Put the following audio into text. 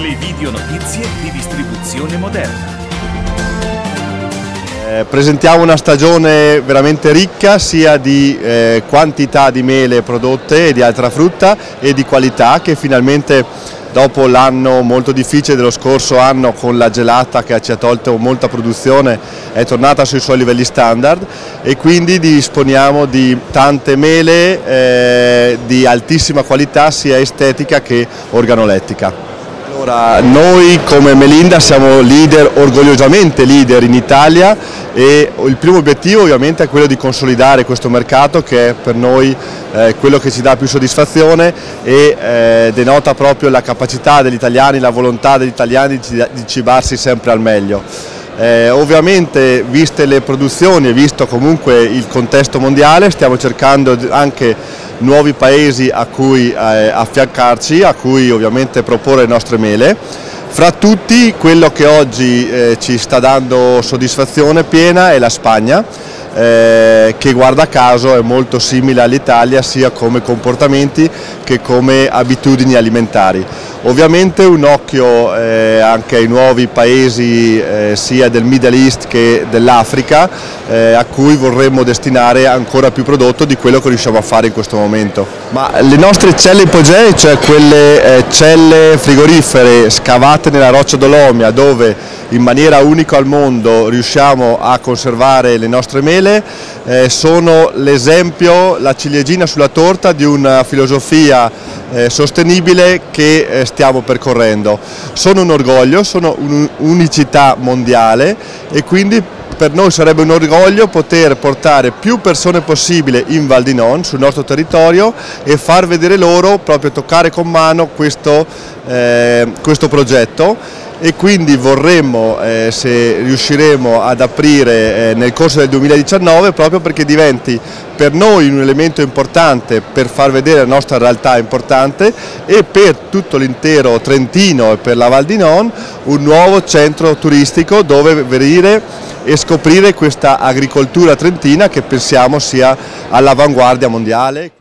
Le video notizie di distribuzione moderna. Eh, presentiamo una stagione veramente ricca sia di eh, quantità di mele prodotte e di altra frutta e di qualità che finalmente dopo l'anno molto difficile dello scorso anno con la gelata che ci ha tolto molta produzione è tornata sui suoi livelli standard e quindi disponiamo di tante mele eh, di altissima qualità sia estetica che organolettica. Allora, noi come Melinda siamo leader, orgogliosamente leader in Italia e il primo obiettivo ovviamente è quello di consolidare questo mercato che è per noi eh, quello che ci dà più soddisfazione e eh, denota proprio la capacità degli italiani, la volontà degli italiani di, cibarsi sempre al meglio. Eh, ovviamente viste le produzioni e visto comunque il contesto mondiale stiamo cercando anche nuovi paesi a cui eh, affiancarci, a cui ovviamente proporre le nostre mele. Fra tutti quello che oggi eh, ci sta dando soddisfazione piena è la Spagna eh, che guarda caso è molto simile all'Italia sia come comportamenti che come abitudini alimentari. Ovviamente un occhio eh, anche ai nuovi paesi eh, sia del Middle East che dell'Africa eh, a cui vorremmo destinare ancora più prodotto di quello che riusciamo a fare in questo momento. Ma le nostre celle ipogee, cioè quelle eh, celle frigorifere scavate nella roccia dolomia dove in maniera unica al mondo riusciamo a conservare le nostre mele, eh, sono l'esempio, la ciliegina sulla torta di una filosofia eh, sostenibile che eh, stiamo percorrendo. Sono un orgoglio, sono un'unicità mondiale e quindi per noi sarebbe un orgoglio poter portare più persone possibile in Val di Non, sul nostro territorio e far vedere loro, proprio toccare con mano questo, eh, questo progetto e quindi vorremmo, eh, se riusciremo ad aprire eh, nel corso del 2019, proprio perché diventi per noi un elemento importante per far vedere la nostra realtà importante e per tutto l'intero Trentino e per la Val di Non un nuovo centro turistico dove venire e scoprire questa agricoltura trentina che pensiamo sia all'avanguardia mondiale.